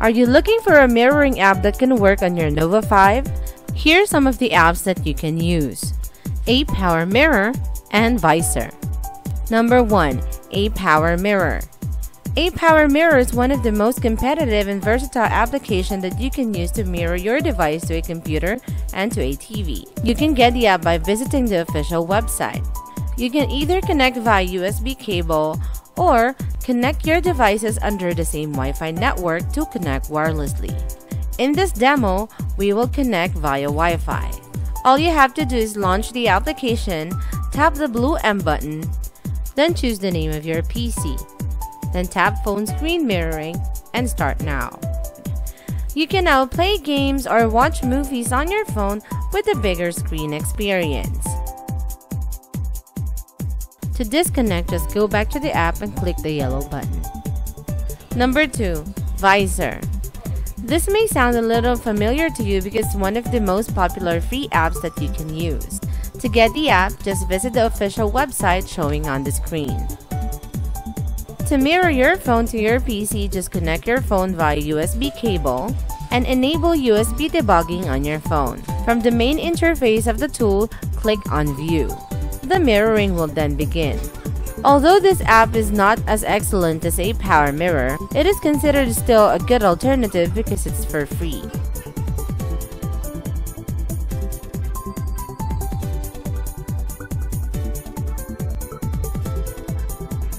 Are you looking for a mirroring app that can work on your Nova 5? Here are some of the apps that you can use. ApowerMirror and Vysor. Number 1. ApowerMirror. A Power Mirror is one of the most competitive and versatile applications that you can use to mirror your device to a computer and to a TV. You can get the app by visiting the official website. You can either connect via USB cable or connect your devices under the same Wi-Fi network to connect wirelessly. In this demo, we will connect via Wi-Fi. All you have to do is launch the application, tap the blue M button, then choose the name of your PC. Then tap phone screen mirroring and start now. You can now play games or watch movies on your phone with a bigger screen experience. To disconnect, just go back to the app and click the yellow button. Number 2. Vysor. This may sound a little familiar to you because it's one of the most popular free apps that you can use. To get the app, just visit the official website showing on the screen. To mirror your phone to your PC, just connect your phone via USB cable and enable USB debugging on your phone. From the main interface of the tool, click on View the mirroring will then begin. Although this app is not as excellent as ApowerMirror, it is considered still a good alternative because it's for free.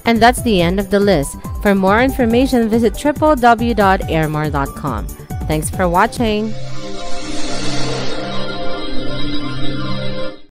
And that's the end of the list. For more information, visit www.airmore.com. Thanks for watching.